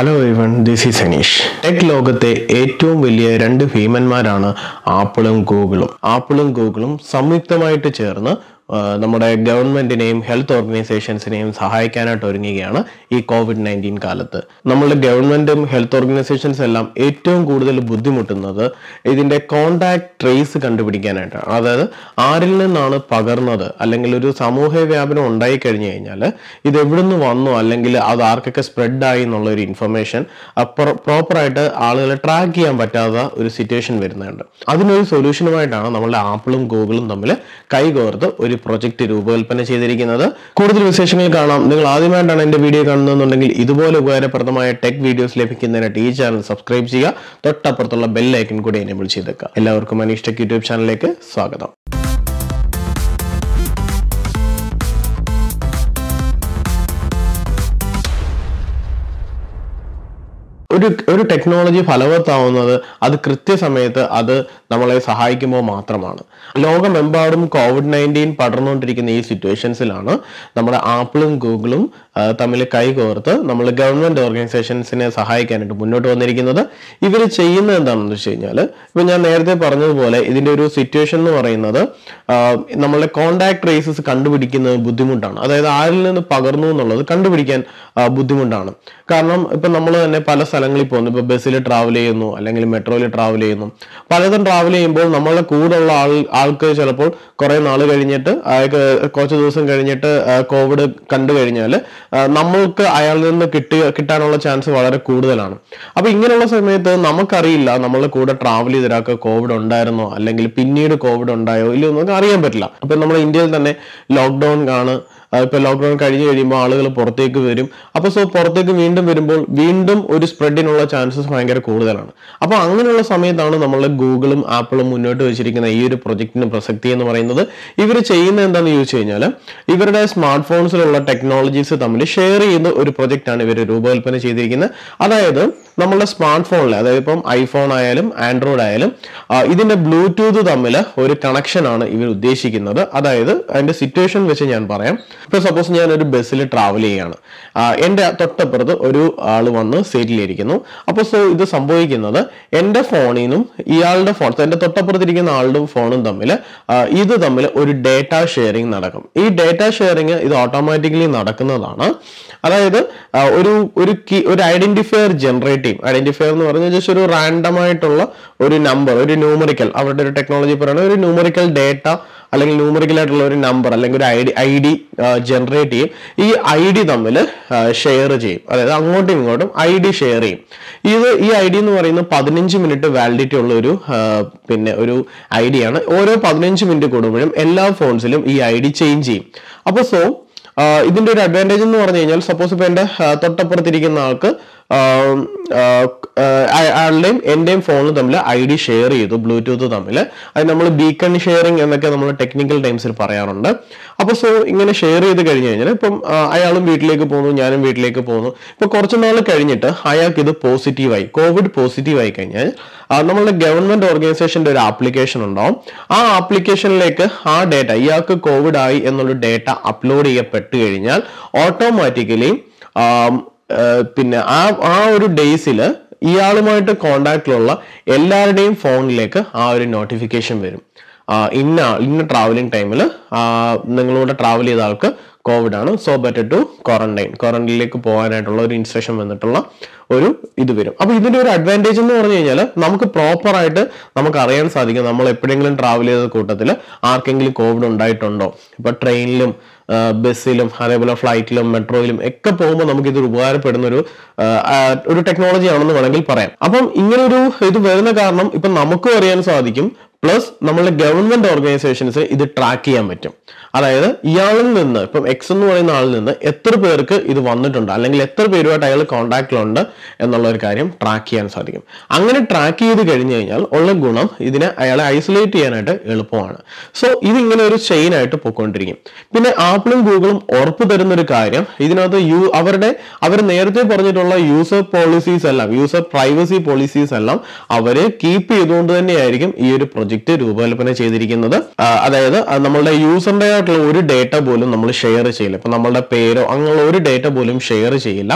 Hello everyone this is Aneesh tech ലോകത്തെ ഏറ്റവും വലിയ രണ്ട് ഭീമന്മാരാണ് ആപ്പിളും ഗൂഗിളും. ആപ്പിളും ഗൂഗിളും സംയുക്തമായിട്ട് ചേർന്ന് നമ്മുടെ ഗവൺമെന്റിനെയും ഹെൽത്ത് ഓർഗനൈസേഷൻസിനെയും സഹായിക്കാനായിട്ട് ഒരുങ്ങുകയാണ് ഈ കോവിഡ് നയന്റീൻ കാലത്ത്. നമ്മളുടെ ഗവൺമെന്റും ഹെൽത്ത് ഓർഗനൈസേഷൻസ് എല്ലാം ഏറ്റവും കൂടുതൽ ബുദ്ധിമുട്ടുന്നത് ഇതിന്റെ കോണ്ടാക്ട് ട്രേസ് കണ്ടുപിടിക്കാനായിട്ടാണ് അതായത് ആരിൽ നിന്നാണ് പകർന്നത്? അല്ലെങ്കിൽ ഒരു സമൂഹ വ്യാപനം ഉണ്ടായി കഴിഞ്ഞു കഴിഞ്ഞാൽ ഇത് എവിടുന്ന് വന്നു? അല്ലെങ്കിൽ അത് ആർക്കൊക്കെ സ്പ്രെഡ് ആയി എന്നുള്ള ഒരു ഇൻഫർമേഷൻ പ്രോപ്പറായിട്ട് ആളുകളെ ട്രാക്ക് ചെയ്യാൻ പറ്റാത്ത ഒരു സിറ്റുവേഷൻ വരുന്നുണ്ട്. അതിനൊരു സൊല്യൂഷനുമായിട്ടാണ് നമ്മളുടെ ആപ്പിളും ഗൂഗിളും തമ്മിൽ കൈകോർത്ത് ഒരു പ്രൊജക്ട് രൂപകൽപ്പന ചെയ്തിരിക്കുന്നത്. കൂടുതൽ വിശേഷങ്ങൾ കാണാം. നിങ്ങൾ ആദ്യമായിട്ടാണ് എന്റെ വീഡിയോ കാണുന്നതെന്നുണ്ടെങ്കിൽ ഇതുപോലെ ഉപകാരപ്രദമായ ടെക് വീഡിയോസ് ലഭിക്കുന്നതിനായിട്ട് ഈ ചാനൽ സബ്സ്ക്രൈബ് ചെയ്യുക. തൊട്ടപ്പുറത്തുള്ള ബെൽ ഐക്കൺ കൂടി എനേബിൾ ചെയ്തേക്കുക. എല്ലാവർക്കും അനീഷ് ടെക് യൂട്യൂബ് ചാനലിലേക്ക് സ്വാഗതം. ഒരു ഒരു ടെക്നോളജി ഫലവത്താവുന്നത് അത് കൃത്യസമയത്ത് അത് നമ്മളെ സഹായിക്കുമ്പോൾ മാത്രമാണ്. ലോകമെമ്പാടും കോവിഡ് നയന്റീൻ പടർന്നുകൊണ്ടിരിക്കുന്ന ഈ സിറ്റുവേഷൻസിലാണ് നമ്മുടെ ആപ്പിളും ഗൂഗിളും തമ്മിൽ കൈകോർത്ത് നമ്മൾ ഗവൺമെന്റ് ഓർഗനൈസേഷൻസിനെ സഹായിക്കാനായിട്ട് മുന്നോട്ട് വന്നിരിക്കുന്നത് ഇവർ ചെയ്യുന്നത് എന്താണെന്ന് വെച്ച് കഴിഞ്ഞാൽ ഇപ്പൊ ഞാൻ നേരത്തെ പറഞ്ഞതുപോലെ ഇതിന്റെ ഒരു സിറ്റുവേഷൻ എന്ന് പറയുന്നത് നമ്മളുടെ കോണ്ടാക്ട് ട്രേസസ് കണ്ടുപിടിക്കുന്നത് ബുദ്ധിമുട്ടാണ്. അതായത് ആരിൽ നിന്ന് പകർന്നു എന്നുള്ളത് കണ്ടുപിടിക്കാൻ ബുദ്ധിമുട്ടാണ്. കാരണം ഇപ്പൊ നമ്മൾ തന്നെ പല സ്ഥലങ്ങളിൽ പോകുന്നു. ഇപ്പൊ ബസ്സിൽ ട്രാവൽ ചെയ്യുന്നു അല്ലെങ്കിൽ മെട്രോയിൽ ട്രാവൽ ചെയ്യുന്നു. പലതും ട്രാവൽ ചെയ്യുമ്പോൾ നമ്മളെ കൂടെയുള്ള ആൾ ആൾക്ക് ചിലപ്പോൾ കുറെ നാൾ കഴിഞ്ഞിട്ട് കുറച്ച് ദിവസം കഴിഞ്ഞിട്ട് കോവിഡ് കണ്ടു കഴിഞ്ഞാൽ നമ്മൾക്ക് അയാളിൽ നിന്ന് കിട്ടുക കിട്ടാനുള്ള ചാൻസ് വളരെ കൂടുതലാണ്. അപ്പൊ ഇങ്ങനെയുള്ള സമയത്ത് നമുക്കറിയില്ല നമ്മളുടെ കൂടെ ട്രാവൽ ചെയ്ത ഒരാൾക്ക് കോവിഡ് ഉണ്ടായിരുന്നോ? അല്ലെങ്കിൽ പിന്നീട് കോവിഡ് ഉണ്ടായോ? ഇല്ലയോ? നമുക്ക് അറിയാൻ പറ്റില്ല. അപ്പൊ നമ്മുടെ ഇന്ത്യയിൽ തന്നെ ലോക്ക്ഡൌൺ ആണ് ലോക്ക്ഡൗൺ ലോക്ക്ഡൌൺ കഴിഞ്ഞ് കഴിയുമ്പോൾ ആളുകൾ പുറത്തേക്ക് വരും. അപ്പോൾ സോ പുറത്തേക്ക് വീണ്ടും വരുമ്പോൾ വീണ്ടും ഒരു സ്പ്രെഡിനുള്ള ചാൻസസ് ഭയങ്കര കൂടുതലാണ്. അപ്പോൾ അങ്ങനെയുള്ള സമയത്താണ് നമ്മൾ ഗൂഗിളും ആപ്പിളും മുന്നോട്ട് വെച്ചിരിക്കുന്ന ഈ ഒരു പ്രൊജക്ടിന് പ്രസക്തി എന്ന് പറയുന്നത്. ഇവർ ചെയ്യുന്നത് എന്താണെന്ന് ചോദിച്ചു കഴിഞ്ഞാൽ ഇവരുടെ സ്മാർട്ട് ഫോൺസിലുള്ള ടെക്നോളജീസ് തമ്മിൽ ഷെയർ ചെയ്യുന്ന ഒരു പ്രൊജക്റ്റാണ് ഇവർ രൂപകൽപ്പന ചെയ്തിരിക്കുന്നത്. അതായത് നമ്മളുടെ സ്മാർട്ട് ഫോണിൽ അതായത് ഇപ്പം ഐഫോൺ ആയാലും ആൻഡ്രോയിഡ് ആയാലും ഇതിന്റെ ബ്ലൂടൂത്ത് തമ്മിൽ ഒരു കണക്ഷൻ ആണ് ഇവർ ഉദ്ദേശിക്കുന്നത്. അതായത് അതിന്റെ സിറ്റുവേഷൻ വെച്ച് ഞാൻ പറയാം. ഇപ്പൊ സപ്പോസ് ഞാൻ ഒരു ബസ്സിൽ ട്രാവൽ ചെയ്യാണ് എന്റെ തൊട്ടപ്പുറത്ത് ഒരു ആൾ വന്ന് സീറ്റിലിരിക്കുന്നു അപ്പോൾ സോ ഇത് സംഭവിക്കുന്നത് എന്റെ ഫോണിൽ നിന്നും ഇയാളുടെ ഫോൺ എന്റെ തൊട്ടപ്പുറത്തിരിക്കുന്ന ആളുടെ ഫോണും തമ്മിൽ ഇത് തമ്മിൽ ഒരു ഡേറ്റ ഷെയറിംഗ് നടക്കും. ഈ ഡേറ്റ ഷെയറിംഗ് ഇത് ഓട്ടോമാറ്റിക്കലി നടക്കുന്നതാണ്. അതായത് ഒരു ഒരു ഒരു ഐഡന്റിഫയർ ജനറേറ്റ് ചെയ്യും. ഐഡന്റിഫയർ എന്ന് പറഞ്ഞാൽ ജസ്റ്റ് ഒരു റാൻഡം ആയിട്ടുള്ള ഒരു നമ്പർ ഒരു ന്യൂമറിക്കൽ അവരുടെ ഒരു ടെക്നോളജി പറയുന്നത് ഒരു ന്യൂമറിക്കൽ ഡേറ്റ അല്ലെങ്കിൽ ന്യൂമറിക്കൽ ആയിട്ടുള്ള ഒരു നമ്പർ അല്ലെങ്കിൽ ഒരു I D I D generate ചെയ്യും. ഈ ഐ ഡി തമ്മിൽ ഷെയർ ചെയ്യും. അതായത് അങ്ങോട്ടും ഇങ്ങോട്ടും ഐ ഡി ഷെയർ ചെയ്യും. ഇത് ഈ ഐ ഡി എന്ന് പറയുന്നത് പതിനഞ്ച് മിനിറ്റ് വാലിഡിറ്റി ഉള്ള ഒരു പിന്നെ ഒരു ഐ ഡി ആണ് ഓരോ പതിനഞ്ച് മിനിറ്റ് കൂടുമ്പോഴും എല്ലാ ഫോൺസിലും ഈ ഐ ഡി ചേഞ്ച് ചെയ്യും. അപ്പോൾ സോ ആഹ് ഇതിന്റെ ഒരു അഡ്വാന്റേജ് എന്ന് പറഞ്ഞു കഴിഞ്ഞാൽ സപ്പോസ് ഇപ്പൊ എന്റെ തൊട്ടപ്പുറത്തിരിക്കുന്ന ആൾക്ക് ആളുടെയും എന്റെയും ഫോണിൽ തമ്മിൽ ഐ ഡി ഷെയർ ചെയ്തു ബ്ലൂടൂത്ത് തമ്മിൽ അത് നമ്മൾ ബീക്കൺ ഷെയറിംഗ് എന്നൊക്കെ നമ്മൾ ടെക്നിക്കൽ ടൈംസിൽ പറയാറുണ്ട്. അപ്പോൾ സോ ഇങ്ങനെ ഷെയർ ചെയ്ത് കഴിഞ്ഞു കഴിഞ്ഞാൽ ഇപ്പം അയാളും വീട്ടിലേക്ക് പോകുന്നു ഞാനും വീട്ടിലേക്ക് പോകുന്നു. ഇപ്പൊ കുറച്ച് നാൾ കഴിഞ്ഞിട്ട് അയാൾക്ക് ഇത് പോസിറ്റീവായി കോവിഡ് പോസിറ്റീവായി കഴിഞ്ഞാൽ നമ്മളുടെ ഗവൺമെന്റ് ഓർഗനൈസേഷന്റെ ഒരു ആപ്ലിക്കേഷൻ ഉണ്ടാവും. ആ ആപ്ലിക്കേഷനിലേക്ക് ആ ഡേറ്റ ഇയാൾക്ക് കോവിഡ് ആയി എന്നുള്ള ഡേറ്റ അപ്ലോഡ് ചെയ്യപ്പെട്ട് കഴിഞ്ഞാൽ ഓട്ടോമാറ്റിക്കലി പിന്നെ ആ ആ ഒരു ഡേയ്സിൽ ഇയാളുമായിട്ട് കോണ്ടാക്റ്റിലുള്ള എല്ലാവരുടെയും ഫോണിലേക്ക് ആ ഒരു നോട്ടിഫിക്കേഷൻ വരും. ഇന്ന ഇന്ന ട്രാവലിംഗ് ടൈമിൽ നിങ്ങളോട് ട്രാവൽ ചെയ്ത ആൾക്ക് കോവിഡ് ആണ്. സോ ബെറ്റർ ടു ക്വാറന്റൈൻ ക്വാറന്റൈനിലേക്ക് പോകാനായിട്ടുള്ള ഒരു ഇൻസ്ട്രക്ഷൻ വന്നിട്ടുള്ള ഒരു ഇത് വരും. അപ്പൊ ഇതിന്റെ ഒരു അഡ്വാന്റേജ് എന്ന് പറഞ്ഞു കഴിഞ്ഞാൽ നമുക്ക് പ്രോപ്പർ ആയിട്ട് നമുക്ക് അറിയാൻ സാധിക്കും നമ്മൾ എപ്പോഴെങ്കിലും ട്രാവൽ ചെയ്ത കൂട്ടത്തിൽ ആർക്കെങ്കിലും കോവിഡ് ഉണ്ടായിട്ടുണ്ടോ. ഇപ്പൊ ട്രെയിനിലും ബസ്സിലും അതേപോലെ ഫ്ലൈറ്റിലും മെട്രോയിലും ഒക്കെ പോകുമ്പോൾ നമുക്ക് ഇത് ഉപകാരപ്പെടുന്ന ഒരു ഒരു ടെക്നോളജി ആണെന്ന് വേണമെങ്കിൽ പറയാം. അപ്പം ഇങ്ങനെ ഒരു ഇത് വരുന്ന കാരണം ഇപ്പൊ നമുക്കും അറിയാൻ സാധിക്കും പ്ലസ് നമ്മളുടെ ഗവൺമെന്റ് ഓർഗനൈസേഷൻസ് ഇത് ട്രാക്ക് ചെയ്യാൻ പറ്റും. അതായത് ഇയാളിൽ നിന്ന് ഇപ്പം എക്സ് എന്ന് പറയുന്ന ആളിൽ നിന്ന് എത്ര പേർക്ക് ഇത് വന്നിട്ടുണ്ട് അല്ലെങ്കിൽ എത്ര പേരുമായിട്ട് അയാൾ കോണ്ടാക്റ്റിലുണ്ട് എന്നുള്ള ഒരു കാര്യം ട്രാക്ക് ചെയ്യാൻ സാധിക്കും. അങ്ങനെ ട്രാക്ക് ചെയ്ത് കഴിഞ്ഞു കഴിഞ്ഞാൽ ഉള്ള ഗുണം ഇതിനെ അയാളെ ഐസൊലേറ്റ് ചെയ്യാനായിട്ട് എളുപ്പമാണ്. സോ ഇതിങ്ങനെ ഒരു ചെയിൻ ആയിട്ട് പൊയ്ക്കൊണ്ടിരിക്കും. പിന്നെ ആപ്പിളും ഗൂഗിളും ഉറപ്പ് തരുന്ന ഒരു കാര്യം ഇതിനകത്ത് യു അവരുടെ അവർ നേരത്തെ പറഞ്ഞിട്ടുള്ള യൂസർ പോളിസീസ് എല്ലാം യൂസർ പ്രൈവസി പോളിസീസ് എല്ലാം അവർ കീപ്പ് ചെയ്തുകൊണ്ട് തന്നെയായിരിക്കും ഈ ഒരു പ്രൊജക്ട് രൂപകൽപ്പന ചെയ്തിരിക്കുന്നത്. അതായത് നമ്മളുടെ യൂസറിന്റെ ആയിട്ടുള്ള ഒരു ഡേറ്റ പോലും നമ്മൾ ഷെയർ ചെയ്യില്ല. ഇപ്പൊ നമ്മളുടെ പേരോ അങ്ങനെയുള്ള ഒരു ഡേറ്റ പോലും ഷെയർ ചെയ്യില്ല.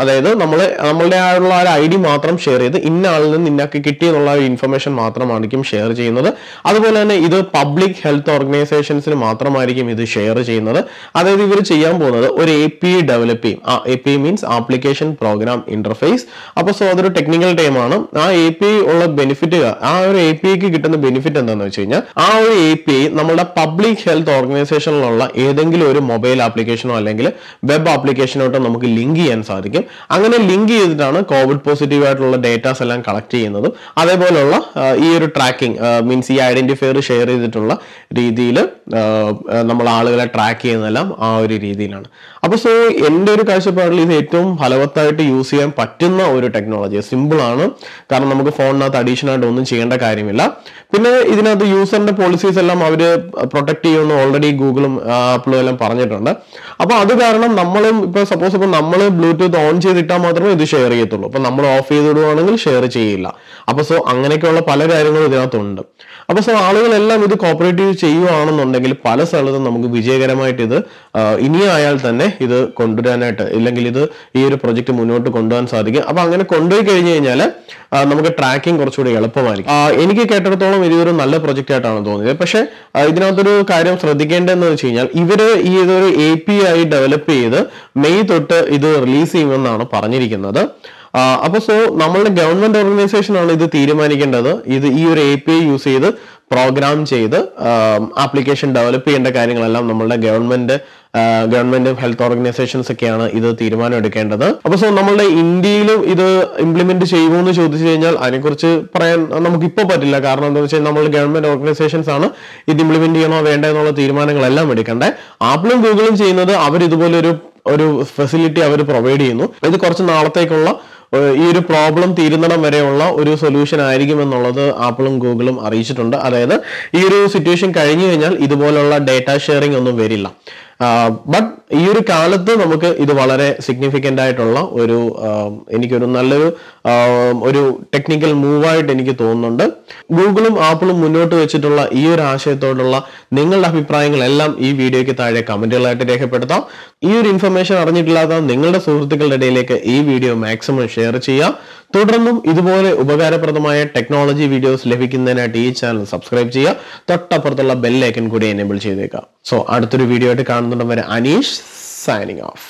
അതായത് നമ്മൾ നമ്മളുടെ ആയുള്ള ഒരു ഐ ഡി മാത്രം ഷെയർ ചെയ്ത് ഇന്ന ആളിൽ നിന്ന് ഇന്നൊക്കെ കിട്ടി എന്നുള്ള ഒരു ഇൻഫർമേഷൻ മാത്രമായിരിക്കും ഷെയർ ചെയ്യുന്നത്. അതുപോലെ തന്നെ ഇത് പബ്ലിക് ഹെൽത്ത് ഓർഗനൈസേഷൻസിന് മാത്രമായിരിക്കും ഇത് ഷെയർ ചെയ്യുന്നത്. അതായത് ഇവർ ചെയ്യാൻ പോകുന്നത് ഒരു എ പി ഡെവലപ്പ് ചെയ്യും. ആ A P means application program interface അപ്പോൾ സോ അതൊരു ടെക്നിക്കൽ ടൈമാണ് ആ എ പി ഉള്ള ബെനിഫിറ്റ് ആ ഒരു എ പി ഐക്ക് കിട്ടുന്ന ബെനിഫിറ്റ് എന്താണെന്ന് വെച്ച് കഴിഞ്ഞാൽ ആ ഒരു എ പി ഐ നമ്മുടെ പബ്ലിക് ഹെൽത്ത് ഓർഗനൈസേഷനിലുള്ള ഏതെങ്കിലും ഒരു മൊബൈൽ ആപ്ലിക്കേഷനോ അല്ലെങ്കിൽ വെബ് ആപ്ലിക്കേഷനോട്ടോ നമുക്ക് ലിങ്ക് ചെയ്യാൻ സാധിക്കും. അങ്ങനെ ലിങ്ക് ചെയ്തിട്ടാണ് കോവിഡ് പോസിറ്റീവ് ആയിട്ടുള്ള ഡേറ്റാസ് എല്ലാം കളക്ട് ചെയ്യുന്നതും. അതേപോലെയുള്ള ഈ ഒരു ട്രാക്കിംഗ് മീൻസ് ഈ ഐഡന്റിഫയർ ഷെയർ ചെയ്തിട്ടുള്ള രീതിയിൽ നമ്മൾ ആളുകളെ ട്രാക്ക് ചെയ്യുന്നതെല്ലാം ആ ഒരു രീതിയിലാണ്. അപ്പോൾ സോ എന്റെ ഒരു കാഴ്ചപ്പാടിൽ ഇത് ഏറ്റവും ഫലവത്തായിട്ട് യൂസ് ചെയ്യാൻ പറ്റുന്ന ഒരു ടെക്നോളജി സിമ്പിൾ ആണ്. കാരണം നമുക്ക് ഫോണിനകത്ത് അഡീഷണൽ ആയിട്ട് ഒന്നും ചെയ്യേണ്ട കാര്യമില്ല. പിന്നെ ഇതിനകത്ത് യൂസറിന്റെ പോളിസീസ് എല്ലാം അവർ പ്രൊട്ടക്ട് ചെയ്യുമെന്ന് ഓൾറെഡി ഗൂഗിളും ആപ്പിളും എല്ലാം പറഞ്ഞിട്ടുണ്ട്. അപ്പോൾ അത് കാരണം നമ്മളും ഇപ്പോൾ സപ്പോസ് ഇപ്പോൾ നമ്മൾ ബ്ലൂടൂത്ത് ഓൺ ചെയ്തിട്ടാൽ മാത്രമേ ഇത് ഷെയർ ചെയ്യത്തുള്ളൂ. അപ്പൊ നമ്മൾ ഓഫ് ചെയ്തിടുവാണെങ്കിൽ ഷെയർ ചെയ്യില്ല. അപ്പൊ സോ അങ്ങനെയൊക്കെയുള്ള പല കാര്യങ്ങളും ഇതിനകത്തുണ്ട്. അപ്പൊ സോ ആളുകളെല്ലാം ഇത് കോപ്പറേറ്റീവ് ചെയ്യുവാണെന്നുണ്ടെങ്കിൽ പല സ്ഥലത്തും നമുക്ക് വിജയകരമായിട്ട് ഇത് ഇനിയായാൽ തന്നെ ഇത് കൊണ്ടുവരാനായിട്ട് ഇല്ലെങ്കിൽ ഇത് ഈ ഒരു പ്രൊജക്ട് മുന്നോട്ട് കൊണ്ടുപോകാൻ സാധിക്കും. അപ്പൊ അങ്ങനെ കൊണ്ടുപോയി കഴിഞ്ഞു കഴിഞ്ഞാൽ നമുക്ക് ട്രാക്കിംഗ് കുറച്ചുകൂടി എളുപ്പമായിരിക്കും. എനിക്ക് കേട്ടിടത്തോളം ഇതൊരു നല്ല പ്രൊജക്റ്റ് ആയിട്ടാണ് തോന്നിയത്. പക്ഷെ ഇതിനകത്തൊരു കാര്യം ശ്രദ്ധിക്കേണ്ടതെന്ന് വെച്ച് കഴിഞ്ഞാൽ ഇവർ ഈ ഇതൊരു എ പി ആയി ഡെവലപ്പ് ചെയ്ത് മെയ് തൊട്ട് ഇത് റിലീസ് ചെയ്യുമെന്നാണ് പറഞ്ഞിരിക്കുന്നത്. അപ്പൊ സോ നമ്മളുടെ ഗവൺമെന്റ് ഓർഗനൈസേഷൻ ആണ് ഇത് തീരുമാനിക്കേണ്ടത്. ഇത് ഈ ഒരു എ പി ഐ യൂസ് ചെയ്ത് പ്രോഗ്രാം ചെയ്ത് ആപ്ലിക്കേഷൻ ഡെവലപ്പ് ചെയ്യേണ്ട കാര്യങ്ങളെല്ലാം നമ്മളുടെ ഗവൺമെന്റ് ഗവൺമെന്റ് ഹെൽത്ത് ഓർഗനൈസേഷൻസ് ഒക്കെയാണ് ഇത് തീരുമാനം എടുക്കേണ്ടത്. അപ്പൊ സോ നമ്മളുടെ ഇന്ത്യയിലും ഇത് ഇംപ്ലിമെന്റ് ചെയ്യുമോ എന്ന് ചോദിച്ചു കഴിഞ്ഞാൽ അതിനെക്കുറിച്ച് പറയാൻ നമുക്ക് ഇപ്പോൾ പറ്റില്ല. കാരണം എന്താണെന്ന് വെച്ചാൽ നമ്മൾ ഗവൺമെന്റ് ഓർഗനൈസേഷൻസ് ആണ് ഇത് ഇംപ്ലിമെന്റ് ചെയ്യണോ വേണ്ട എന്നുള്ള തീരുമാനങ്ങളെല്ലാം എടുക്കേണ്ടത് ആപ്പിളും ഗൂഗിളും ചെയ്യുന്നത് അവർ ഇതുപോലെ ഒരു ഒരു ഫെസിലിറ്റി അവർ പ്രൊവൈഡ് ചെയ്യുന്നു. ഇത് കുറച്ച് നാളത്തേക്കുള്ള ഈ ഒരു പ്രോബ്ലം തീരുന്നിടം വരെയുള്ള ഒരു സൊല്യൂഷൻ ആയിരിക്കും എന്നുള്ളത് ആപ്പിളും ഗൂഗിളും അറിയിച്ചിട്ടുണ്ട്. അതായത് ഈ ഒരു സിറ്റുവേഷൻ കഴിഞ്ഞു കഴിഞ്ഞാൽ ഇതുപോലുള്ള ഡേറ്റ ഷെയറിംഗ് ഒന്നും വരില്ല. ബട്ട് ഈ ഒരു കാലത്ത് നമുക്ക് ഇത് വളരെ സിഗ്നിഫിക്കന്റ് ആയിട്ടുള്ള ഒരു എനിക്കൊരു നല്ലൊരു ഒരു ടെക്നിക്കൽ മൂവായിട്ട് എനിക്ക് തോന്നുന്നുണ്ട്. ഗൂഗിളും ആപ്പിളും മുന്നോട്ട് വെച്ചിട്ടുള്ള ഈ ഒരു ആശയത്തോടുള്ള നിങ്ങളുടെ അഭിപ്രായങ്ങളെല്ലാം ഈ വീഡിയോയ്ക്ക് താഴെ കമന്റുകളായിട്ട് രേഖപ്പെടുത്താം. ഈ ഒരു ഇൻഫർമേഷൻ അറിഞ്ഞിട്ടില്ലാത്ത നിങ്ങളുടെ സുഹൃത്തുക്കളുടെ ഇടയിലേക്ക് ഈ വീഡിയോ മാക്സിമം ഷെയർ ചെയ്യാം തുടർന്നും ഇതുപോലെ ഉപകാരപ്രദമായ ടെക്നോളജി വീഡിയോസ് ലഭിക്കുന്നതിനായിട്ട് ഈ ചാനൽ സബ്സ്ക്രൈബ് ചെയ്യുക. തൊട്ടപ്പുറത്തുള്ള ബെല്ലൈക്കൻ കൂടി എനേബിൾ ചെയ്തേക്കാം സോ അടുത്തൊരു വീഡിയോ ആയിട്ട് കാണുന്നുണ്ടെന്ന് വരെ അനീഷ് സൈനിങ് ഓഫ്